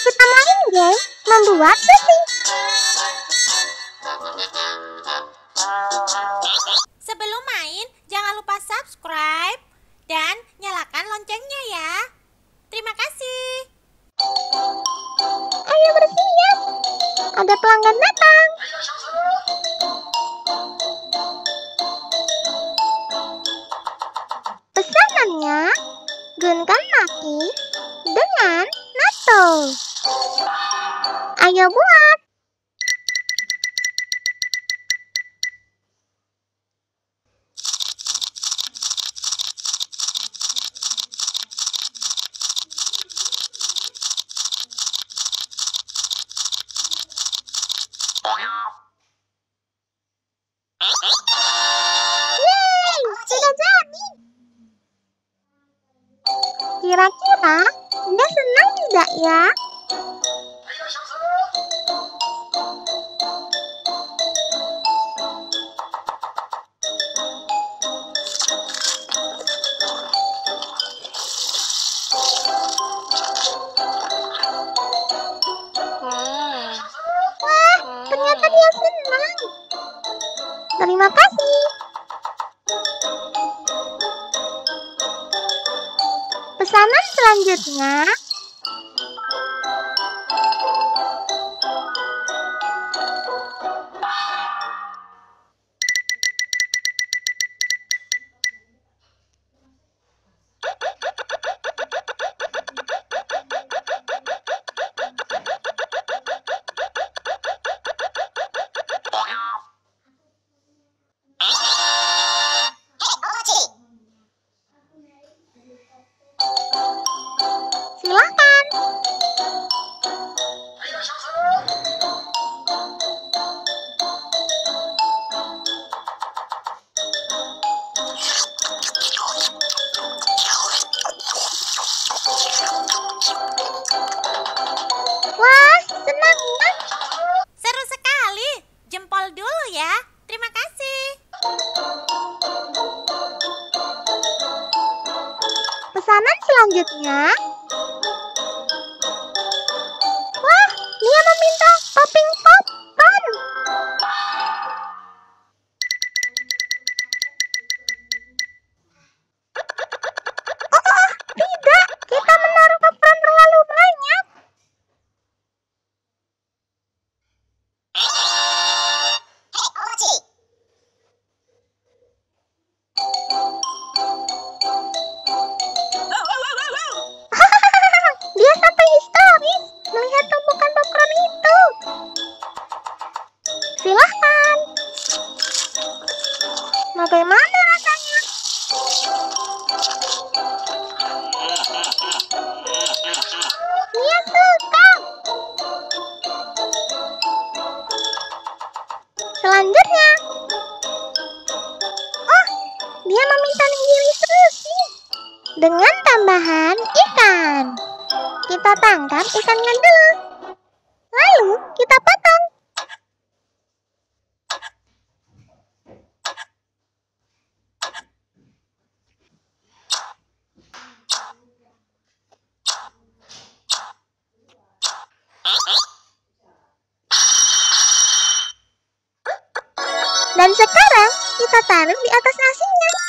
kita main game membuat sushi. Sebelum main, jangan lupa subscribe dan nyalakan loncengnya ya. Terima kasih. Ayo bersiap. Ada pelanggan datang. Pesanannya gunkan maki dengan natto. Ayo buat. Kira-kira Anda senang tidak ya? Terima kasih. Pesanan selanjutnya selanjutnya. Bagaimana rasanya? Dia suka. Selanjutnya. Oh, dia meminta nigiri sushi dengan tambahan ikan. Kita tangkap ikannya dulu. Dan sekarang kita taruh di atas nasinya.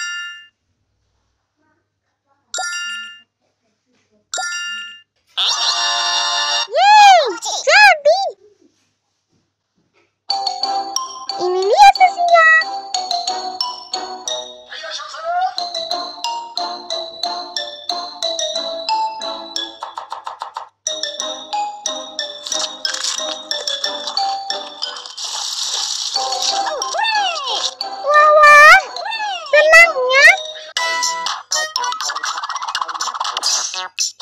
Oops.